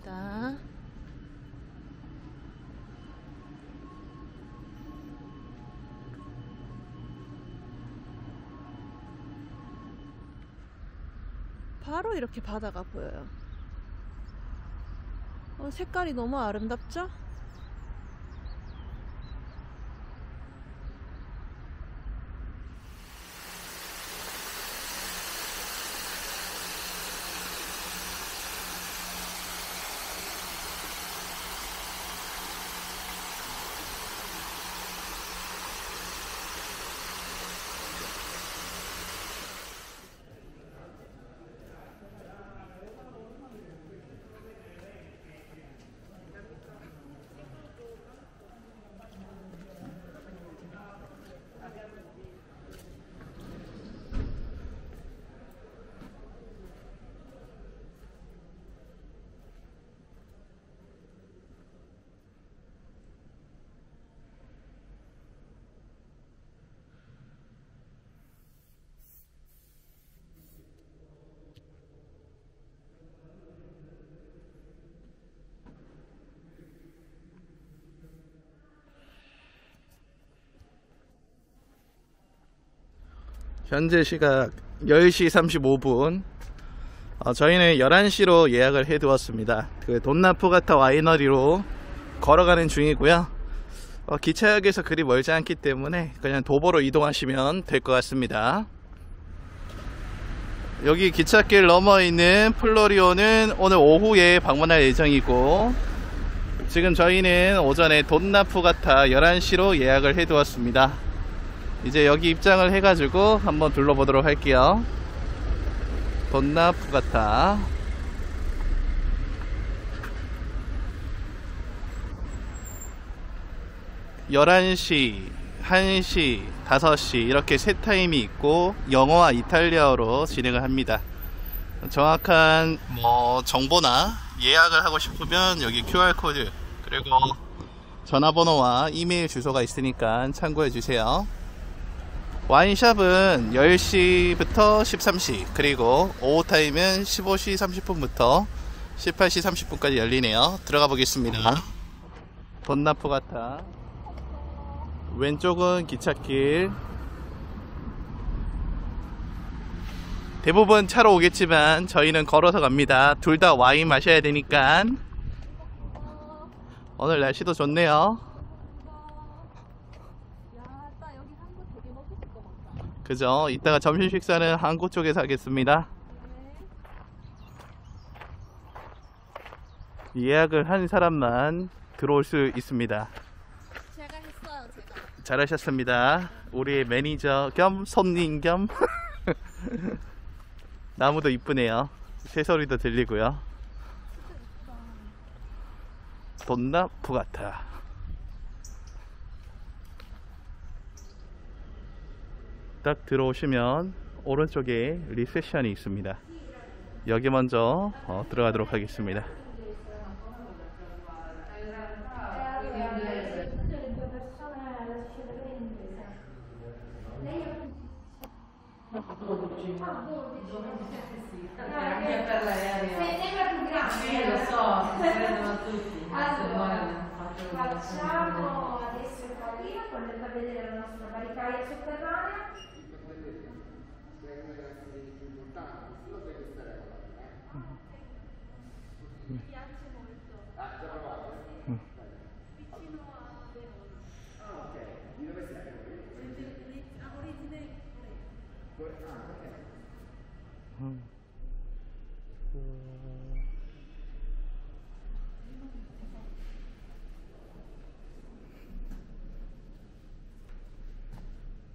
바다입니다. 바로 이렇게 바다가 보여요. 어, 색깔이 너무 아름답죠? 현재 시각 10시 35분. 어, 저희는 11시로 예약을 해 두었습니다. 그 돈나푸가타 와이너리로 걸어가는 중이고요. 어, 기차역에서 그리 멀지 않기 때문에 그냥 도보로 이동하시면 될 것 같습니다. 여기 기찻길 넘어 있는 플로리오는 오늘 오후에 방문할 예정이고 지금 저희는 오전에 돈나푸가타 11시로 예약을 해 두었습니다. 이제 여기 입장을 해가지고 한번 둘러보도록 할게요. 돈나 푸가타. 열한 시 1시, 5시 이렇게 세 타임이 있고 영어와 이탈리아어로 진행을 합니다. 정확한 뭐 정보나 예약을 하고 싶으면 여기 QR코드 그리고 전화번호와 이메일 주소가 있으니까 참고해 주세요. 와인샵은 10시부터 13시 그리고 오후 타임은 15시 30분부터 18시 30분까지 열리네요. 들어가 보겠습니다. 같아 왼쪽은 기찻길. 대부분 차로 오겠지만 저희는 걸어서 갑니다. 둘 다 와인 마셔야 되니까. 오늘 날씨도 좋네요 그죠? 이따가 점심 식사는 한국 쪽에서 하겠습니다. 예약을 한 사람만 들어올 수 있습니다. 제가 했어요, 제가. 잘하셨습니다. 우리 매니저 겸 손님 겸 나무도 이쁘네요. 새소리도 들리고요. 돈나 푸가타. 딱 들어오시면 오른쪽에 리셉션이 있습니다. 여기 먼저 어, 들어가도록 하겠습니다. Facciamo adesso il pallino, poi per vedere la nostra baricaia sotterranea.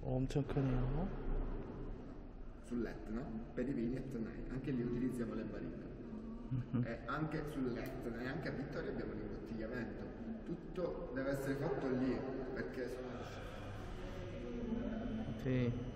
엄청 크네요. sull'Etna per i vini etnai, anche lì utilizziamo le baricche. Mhm. E anche sull'Etna e anche a Vittoria abbiamo l'imbottigliamento. Tutto deve essere fatto lì perché... sono. Sì.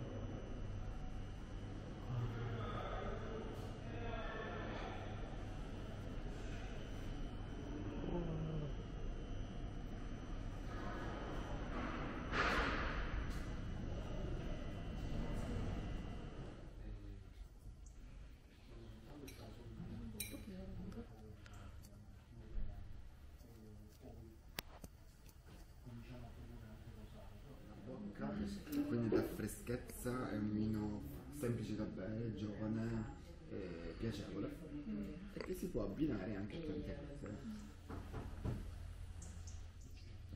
499 giovane e piacevole mm. e che si può abbinare anche a tante cose.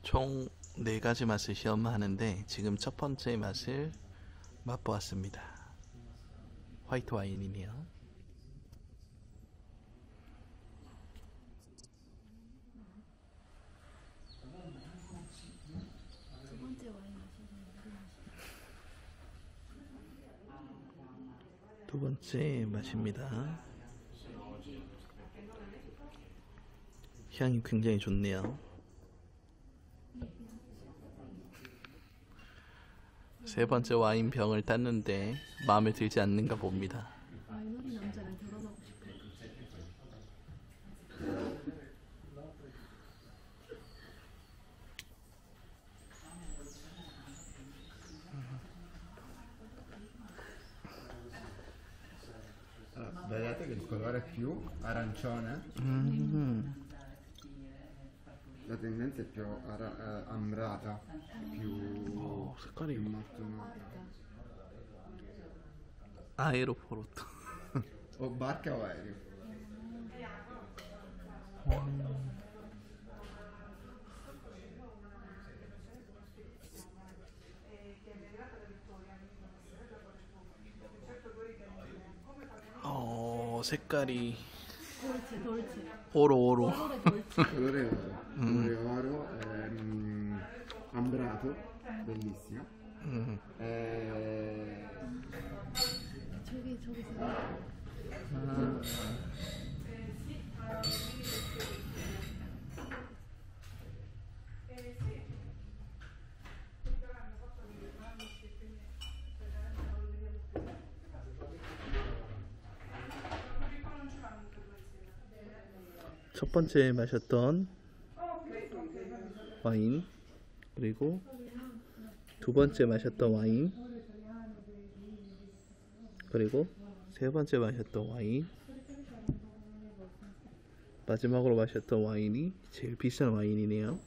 총 네 가지 맛을 시험하는데 지금 첫 번째 맛을 맛보았습니다. 화이트 와인이네요. 두 번째 맛입니다. 향이 굉장히 좋네요. 세 번째 와인 병을 땄는데 마음에 들지 않는가 봅니다. 와이너리 남자랑 결혼하고 싶어. Allora, vedete che il colore più arancione, 음, la tendenza è più ara- eh, ambrata, più, 오, 색깔이 più mattonata. 아에로포로트. O barca o aereo. 어, 색깔이 돌체 돌체. 오로 오로. colore oro, colore oro, ehm, ambrato, bellissimo. 음, Eh, 저기 저기서 첫 번째 마셨던 와인 그리고 두 번째 마셨던 와인 그리고 세 번째 마셨던 와인 마지막으로 마셨던 와인이 제일 비싼 와인이네요.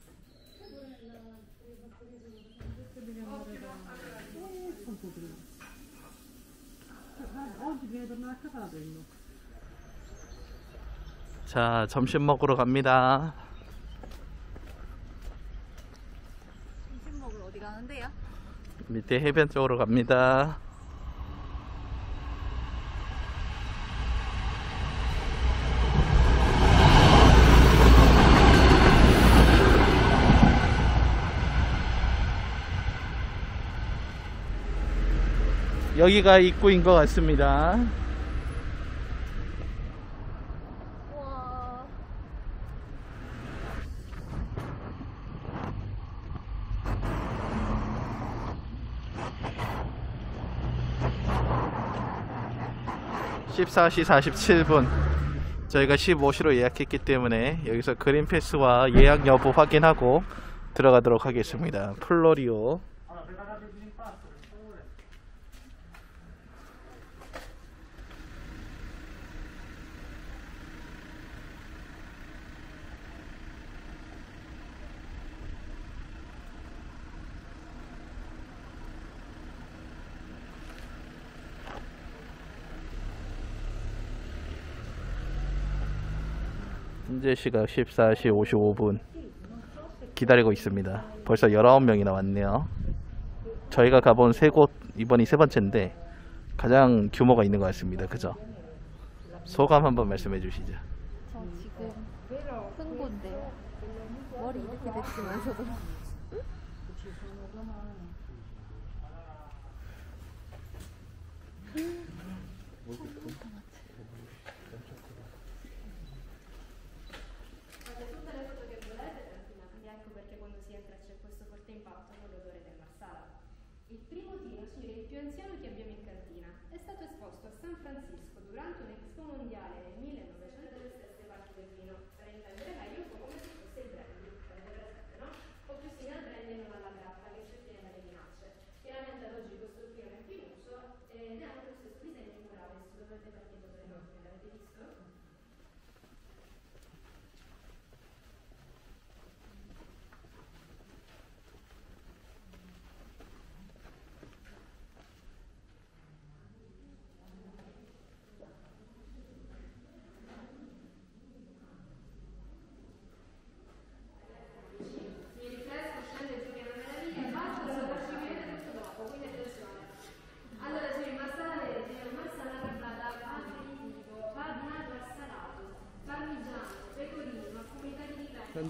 자, 점심 먹으러 갑니다. 점심 먹으러 어디 가는데요? 밑에 해변 쪽으로 갑니다. 여기가 입구인 것 같습니다. 14시 47분 저희가 15시로 예약했기 때문에 여기서 그린 패스와 예약 여부 확인하고 들어가도록 하겠습니다. 플로리오 현재 시각 14시 55분 기다리고 있습니다. 벌써 19명이나 왔네요. 저희가 가본 세 곳 이번이 세 번째인데 가장 규모가 있는 것 같습니다. 그죠? 소감 한번 말씀해 주시죠. 저 지금 흥분돼요. 머리 이렇게 됐지만서도. Il primo tino, signore, il più anziano che abbiamo in cantina, è stato esposto a San Francisco durante un'Expo mondiale nel 1900 delle stesse parti del vino. Per intendere meglio un po' come se fosse il brandy, presente, no? O più simile al brandy non alla grappa che ci ottiene dalle vinacce. Chiaramente ad oggi questo non è più in uso ed è anche lo stesso disegno in murales, dove avete partito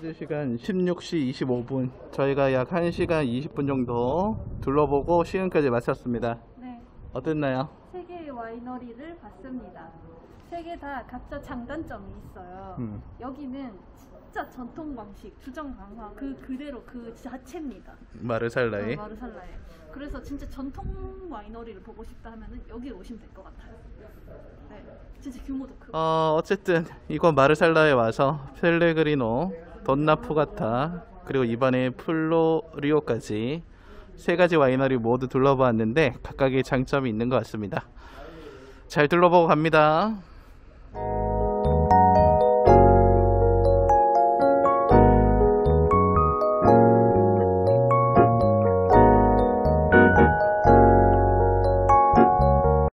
현재 시간 16시 25분. 저희가 약 1시간 20분 정도 둘러보고 시간까지 마쳤습니다. 네, 어땠나요? 세 개의 와이너리를 봤습니다. 세 개 다 각자 장단점이 있어요. 음. 여기는 진짜 전통 방식, 주정 강화 그 그대로 그 자체입니다. 마르살라에. 어, 마르살라에. 그래서 진짜 전통 와이너리를 보고 싶다 하면은 여기 오시면 될 것 같아요. 네, 진짜 규모도 크고. 어, 어쨌든 이곳 마르살라에 와서 펠레그리노, 돈나푸가타, 그리고 이번에 플로리오까지 세 가지 와이너리 모두 둘러보았는데 각각의 장점이 있는 것 같습니다. 잘 둘러보고 갑니다.